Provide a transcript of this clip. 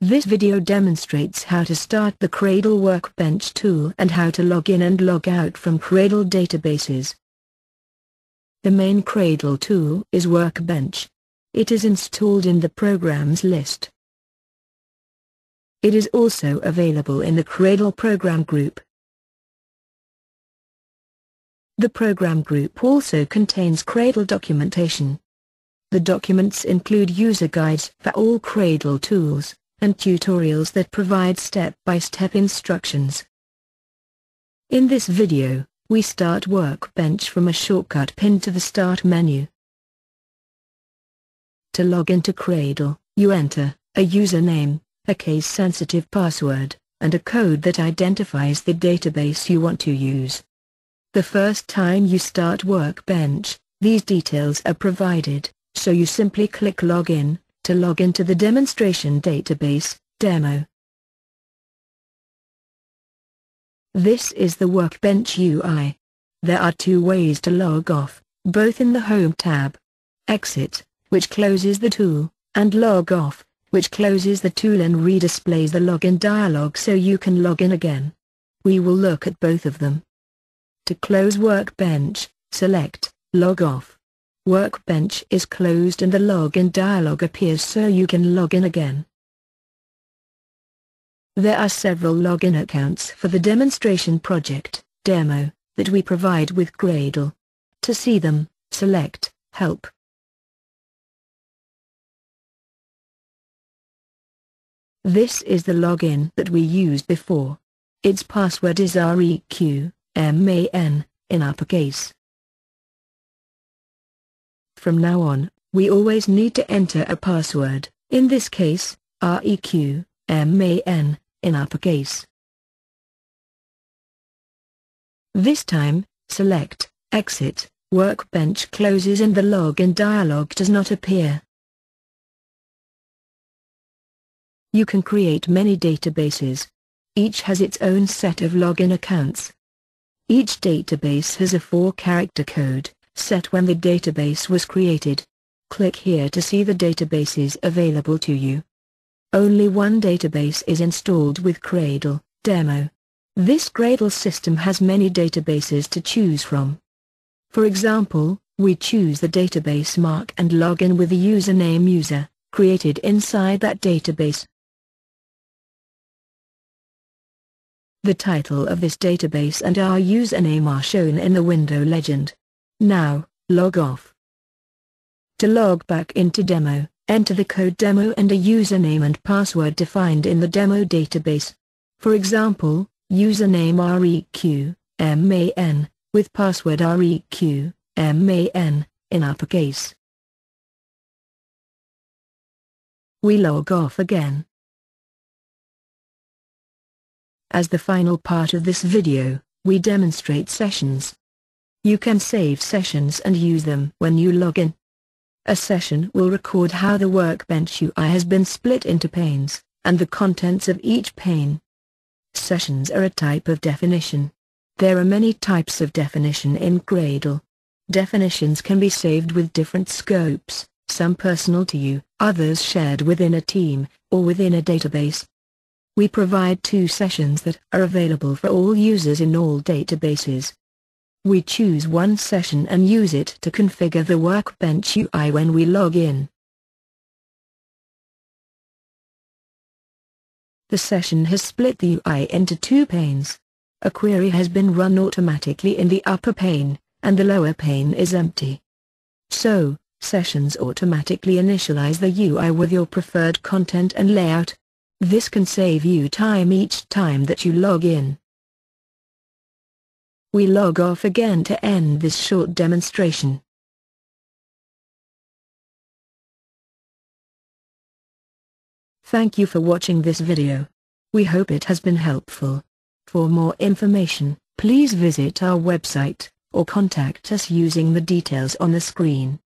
This video demonstrates how to start the Cradle Workbench tool and how to log in and log out from Cradle databases. The main Cradle tool is Workbench. It is installed in the Programs list. It is also available in the Cradle program group. The program group also contains Cradle documentation. The documents include user guides for all Cradle tools, and tutorials that provide step-by-step -step instructions. In this video, we start Workbench from a shortcut pinned to the Start menu. To log into Cradle, you enter a username, a case-sensitive password, and a code that identifies the database you want to use. The first time you start Workbench, these details are provided, so you simply click Login, to log into the demonstration database, demo. This is the Workbench UI. There are two ways to log off, both in the Home tab. Exit, which closes the tool, and Log Off, which closes the tool and redisplays the login dialog so you can log in again. We will look at both of them. To close Workbench, select Log Off. Workbench is closed and the login dialog appears so you can log in again. There are several login accounts for the demonstration project, demo, that we provide with Cradle. To see them, select Help. This is the login that we used before. Its password is REQ. M-A-N, in uppercase. From now on, we always need to enter a password, in this case, REQ, M-A-N, in uppercase. This time, select, Exit, Workbench closes and the login dialog does not appear. You can create many databases. Each has its own set of login accounts. Each database has a four-character code, set when the database was created. Click here to see the databases available to you. Only one database is installed with Cradle, Demo. This Cradle system has many databases to choose from. For example, we choose the database mark and log in with the username user, created inside that database. The title of this database and our username are shown in the window legend. Now, log off. To log back into demo, enter the code demo and a username and password defined in the demo database. For example, username reqman, with password reqman, in uppercase. We log off again. As the final part of this video, we demonstrate sessions. You can save sessions and use them when you log in. A session will record how the workbench UI has been split into panes, and the contents of each pane. Sessions are a type of definition. There are many types of definition in Cradle. Definitions can be saved with different scopes, some personal to you, others shared within a team, or within a database. We provide two sessions that are available for all users in all databases. We choose one session and use it to configure the Workbench UI when we log in. The session has split the UI into two panes. A query has been run automatically in the upper pane, and the lower pane is empty. So, sessions automatically initialize the UI with your preferred content and layout, this can save you time each time that you log in. We log off again to end this short demonstration. Thank you for watching this video. We hope it has been helpful. For more information, please visit our website, or contact us using the details on the screen.